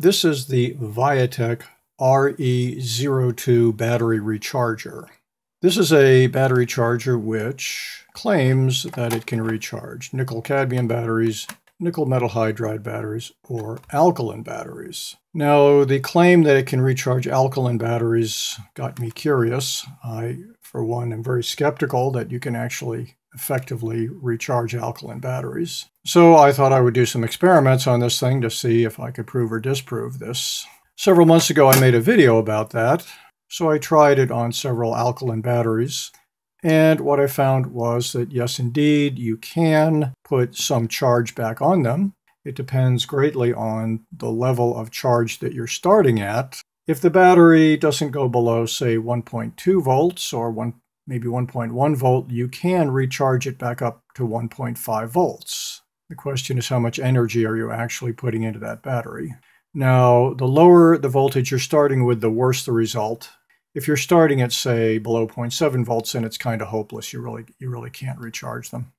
This is the Viatek RE02 battery recharger. This is a battery charger which claims that it can recharge nickel cadmium batteries, nickel metal hydride batteries, or alkaline batteries. Now, the claim that it can recharge alkaline batteries got me curious. I, for one, am very skeptical that you can actually effectively recharge alkaline batteries. So I thought I would do some experiments on this thing to see if I could prove or disprove this. Several months ago I made a video about that, so I tried it on several alkaline batteries. And what I found was that yes, indeed, you can put some charge back on them. It depends greatly on the level of charge that you're starting at. If the battery doesn't go below, say, 1.2 volts or 1, maybe 1.1 volt, you can recharge it back up to 1.5 volts. The question is how much energy are you actually putting into that battery? Now, the lower the voltage you're starting with, the worse the result. If you're starting at, say, below 0.7 volts, then it's kind of hopeless. You really, you really can't recharge them.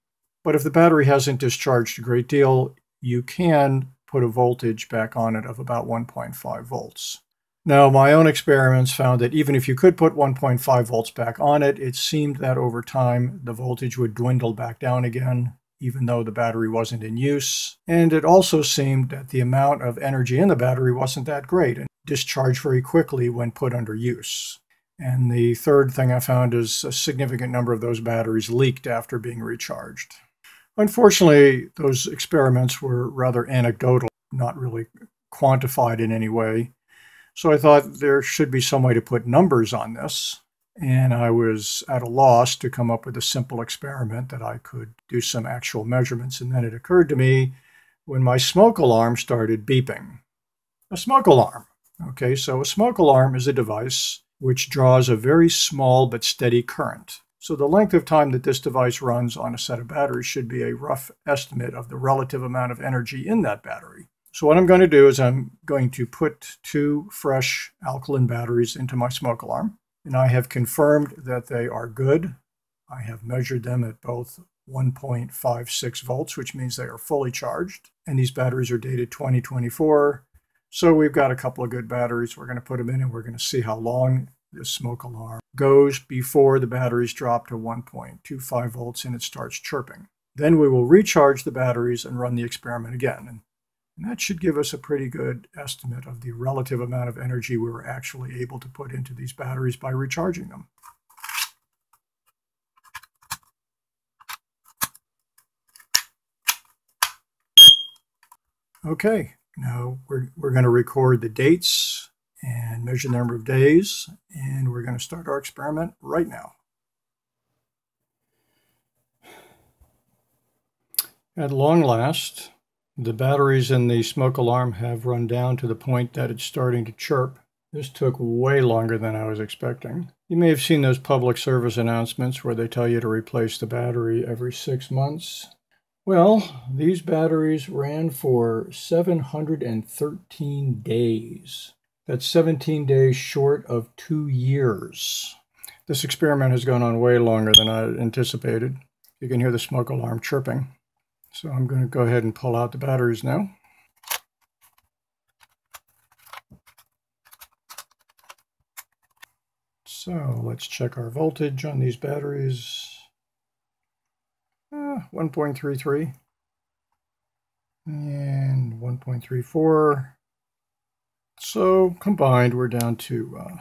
But if the battery hasn't discharged a great deal, you can put a voltage back on it of about 1.5 volts. Now, my own experiments found that even if you could put 1.5 volts back on it, it seemed that over time the voltage would dwindle back down again, even though the battery wasn't in use. And it also seemed that the amount of energy in the battery wasn't that great and discharged very quickly when put under use. And the third thing I found is a significant number of those batteries leaked after being recharged. Unfortunately, those experiments were rather anecdotal, not really quantified in any way. So I thought there should be some way to put numbers on this. And I was at a loss to come up with a simple experiment that I could do some actual measurements. And then it occurred to me when my smoke alarm started beeping. A smoke alarm. Okay, so a smoke alarm is a device which draws a very small but steady current. So the length of time that this device runs on a set of batteries should be a rough estimate of the relative amount of energy in that battery. So what I'm going to do is I'm going to put two fresh alkaline batteries into my smoke alarm. And I have confirmed that they are good. I have measured them at both 1.56 volts, which means they are fully charged. And these batteries are dated 2024. So we've got a couple of good batteries. We're going to put them in and we're going to see how long this smoke alarm goes before the batteries drop to 1.25 volts and it starts chirping. Then we will recharge the batteries and run the experiment again. And and that should give us a pretty good estimate of the relative amount of energy we were actually able to put into these batteries by recharging them. Okay, now we're, we're going to record the dates and measure the number of days, and we're going to start our experiment right now. At long last, the batteries in the smoke alarm have run down to the point that it's starting to chirp. This took way longer than I was expecting. You may have seen those public service announcements where they tell you to replace the battery every six months. Well, these batteries ran for 713 days. That's 17 days short of two years. This experiment has gone on way longer than I anticipated. You can hear the smoke alarm chirping. So I'm going to go ahead and pull out the batteries now. So let's check our voltage on these batteries. Uh, 1.33 and 1.34. So combined, we're down to uh,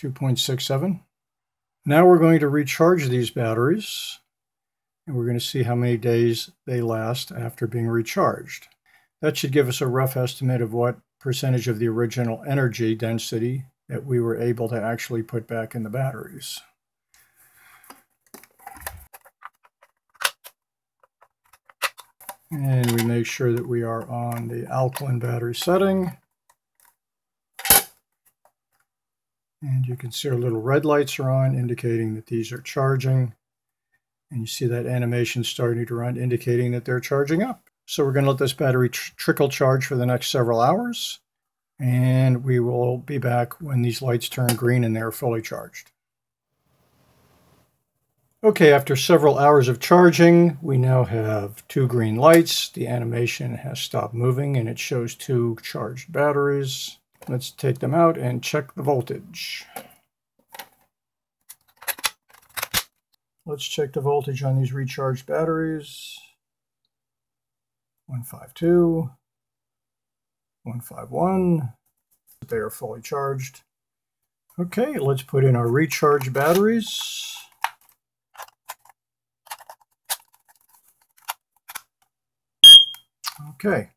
2.67. Now we're going to recharge these batteries and we're going to see how many days they last after being recharged. That should give us a rough estimate of what percentage of the original energy density that we were able to actually put back in the batteries. And we make sure that we are on the alkaline battery setting. And you can see our little red lights are on, indicating that these are charging. And you see that animation starting to run, indicating that they're charging up. So we're going to let this battery tr trickle charge for the next several hours. And we will be back when these lights turn green and they're fully charged. Okay, after several hours of charging, we now have two green lights. The animation has stopped moving and it shows two charged batteries. Let's take them out and check the voltage. Let's check the voltage on these recharged batteries. 152, 151. They are fully charged. Okay, let's put in our recharge batteries. Okay,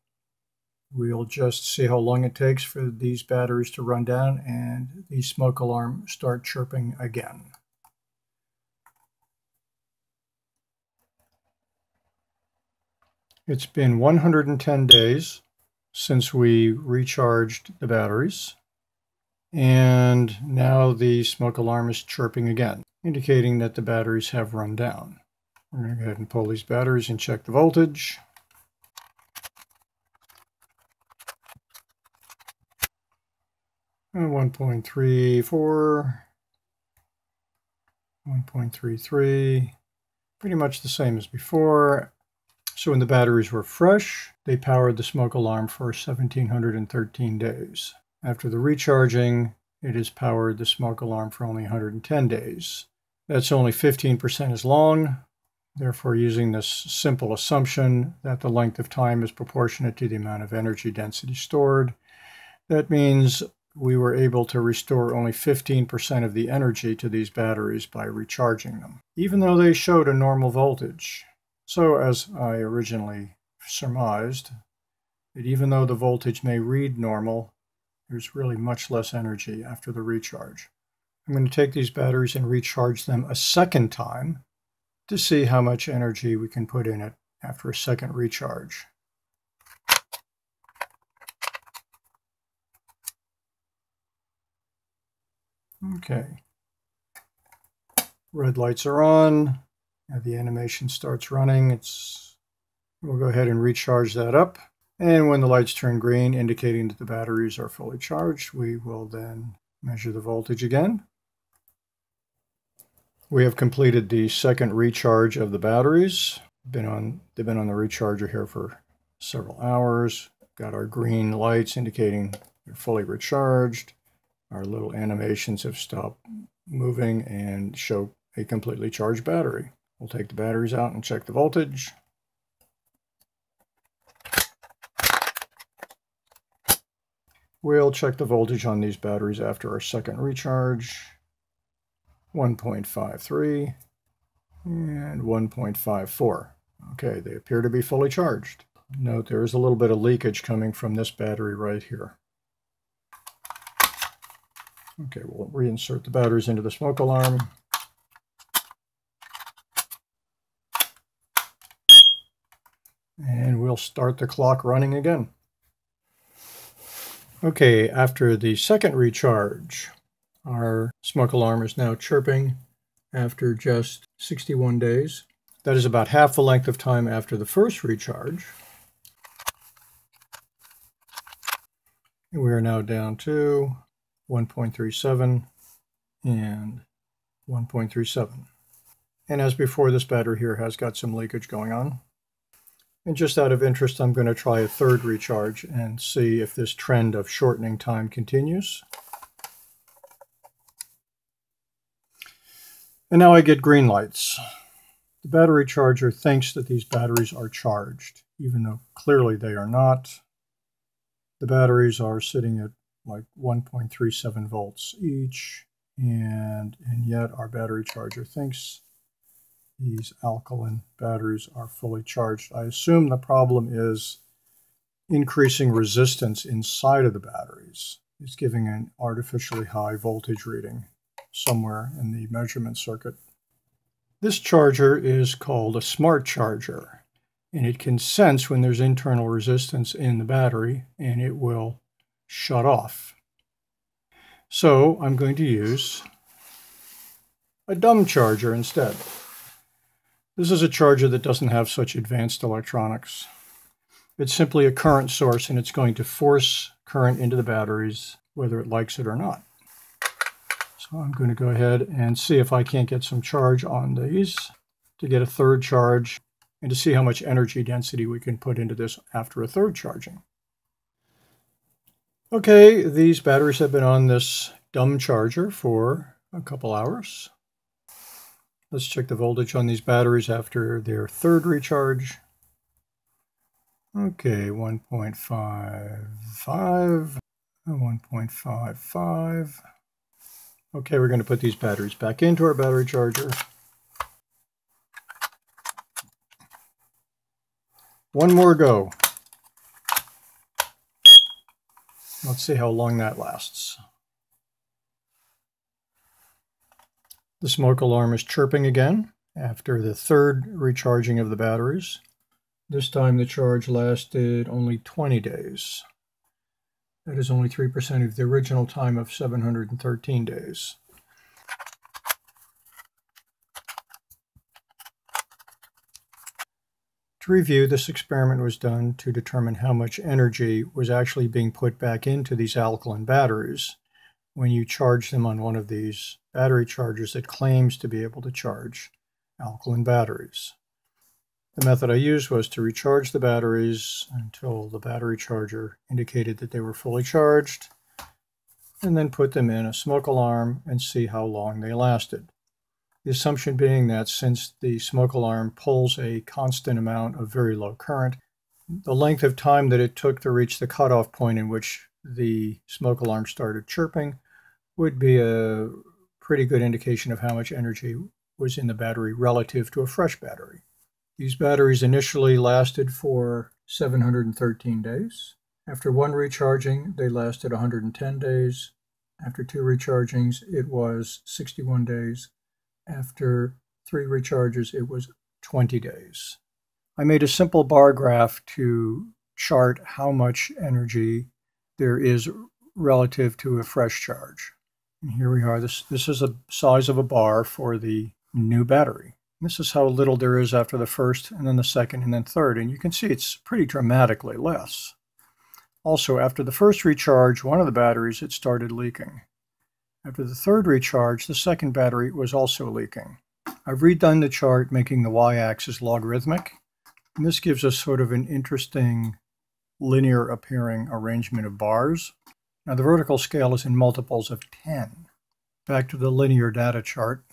we'll just see how long it takes for these batteries to run down and the smoke alarm start chirping again. It's been 110 days since we recharged the batteries and now the smoke alarm is chirping again, indicating that the batteries have run down. We're going to go ahead and pull these batteries and check the voltage. Uh, and 1.34, 1.33, pretty much the same as before. So when the batteries were fresh, they powered the smoke alarm for 1713 days. After the recharging, it has powered the smoke alarm for only 110 days. That's only 15% as long, therefore using this simple assumption that the length of time is proportionate to the amount of energy density stored. That means we were able to restore only 15% of the energy to these batteries by recharging them, even though they showed a normal voltage. So, as I originally surmised, that even though the voltage may read normal, there's really much less energy after the recharge. I'm going to take these batteries and recharge them a second time to see how much energy we can put in it after a second recharge. Okay. Red lights are on. Now the animation starts running. It's We'll go ahead and recharge that up. And when the lights turn green, indicating that the batteries are fully charged, we will then measure the voltage again. We have completed the second recharge of the batteries. Been on, they've been on the recharger here for several hours. Got our green lights indicating they're fully recharged. Our little animations have stopped moving and show a completely charged battery. We'll take the batteries out and check the voltage. We'll check the voltage on these batteries after our second recharge. 1.53 and 1.54. Okay, they appear to be fully charged. Note there is a little bit of leakage coming from this battery right here. Okay, we'll reinsert the batteries into the smoke alarm. And we'll start the clock running again. Okay, after the second recharge, our smoke alarm is now chirping after just 61 days. That is about half the length of time after the first recharge. We are now down to 1.37 and 1.37. And as before, this battery here has got some leakage going on. And just out of interest, I'm going to try a third recharge and see if this trend of shortening time continues. And now I get green lights. The battery charger thinks that these batteries are charged, even though clearly they are not. The batteries are sitting at like 1.37 volts each. And, and yet our battery charger thinks these alkaline batteries are fully charged. I assume the problem is increasing resistance inside of the batteries. It's giving an artificially high voltage reading somewhere in the measurement circuit. This charger is called a smart charger, and it can sense when there's internal resistance in the battery, and it will shut off. So I'm going to use a dumb charger instead. This is a charger that doesn't have such advanced electronics. It's simply a current source and it's going to force current into the batteries whether it likes it or not. So I'm going to go ahead and see if I can't get some charge on these to get a third charge and to see how much energy density we can put into this after a third charging. Okay, these batteries have been on this dumb charger for a couple hours. Let's check the voltage on these batteries after their third recharge. Okay, 1.55, 1.55. Okay, we're going to put these batteries back into our battery charger. One more go. Let's see how long that lasts. The smoke alarm is chirping again after the third recharging of the batteries. This time the charge lasted only 20 days. That is only 3% of the original time of 713 days. To review, this experiment was done to determine how much energy was actually being put back into these alkaline batteries when you charge them on one of these battery chargers that claims to be able to charge alkaline batteries. The method I used was to recharge the batteries until the battery charger indicated that they were fully charged, and then put them in a smoke alarm and see how long they lasted. The assumption being that since the smoke alarm pulls a constant amount of very low current, the length of time that it took to reach the cutoff point in which the smoke alarm started chirping would be a pretty good indication of how much energy was in the battery relative to a fresh battery. These batteries initially lasted for 713 days. After one recharging, they lasted 110 days. After two rechargings, it was 61 days. After three recharges, it was 20 days. I made a simple bar graph to chart how much energy there is relative to a fresh charge. And here we are. This, this is the size of a bar for the new battery. This is how little there is after the first, and then the second, and then third. And you can see it's pretty dramatically less. Also, after the first recharge, one of the batteries, it started leaking. After the third recharge, the second battery was also leaking. I've redone the chart making the y-axis logarithmic. And this gives us sort of an interesting linear appearing arrangement of bars. Now the vertical scale is in multiples of 10. Back to the linear data chart.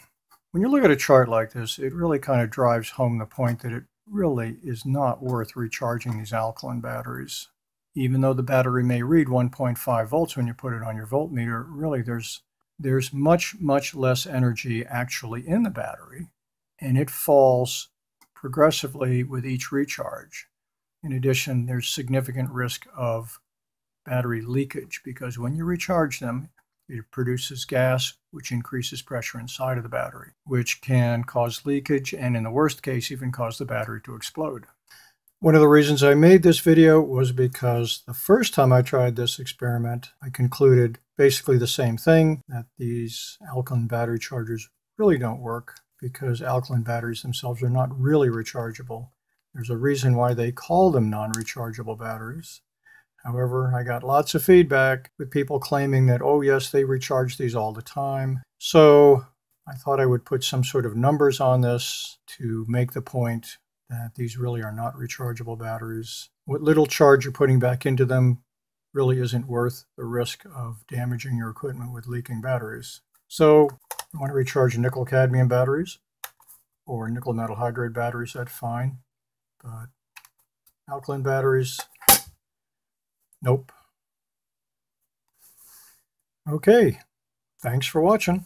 When you look at a chart like this, it really kind of drives home the point that it really is not worth recharging these alkaline batteries. Even though the battery may read 1.5 volts when you put it on your voltmeter, really there's there's much, much less energy actually in the battery, and it falls progressively with each recharge. In addition, there's significant risk of battery leakage because when you recharge them, it produces gas, which increases pressure inside of the battery, which can cause leakage and, in the worst case, even cause the battery to explode. One of the reasons I made this video was because the first time I tried this experiment, I concluded basically the same thing, that these alkaline battery chargers really don't work because alkaline batteries themselves are not really rechargeable. There's a reason why they call them non-rechargeable batteries. However, I got lots of feedback with people claiming that, oh yes, they recharge these all the time. So I thought I would put some sort of numbers on this to make the point that these really are not rechargeable batteries. What little charge you're putting back into them really isn't worth the risk of damaging your equipment with leaking batteries. So you want to recharge nickel cadmium batteries or nickel metal hydride batteries, that's fine. But alkaline batteries, Nope. Okay. Thanks for watching.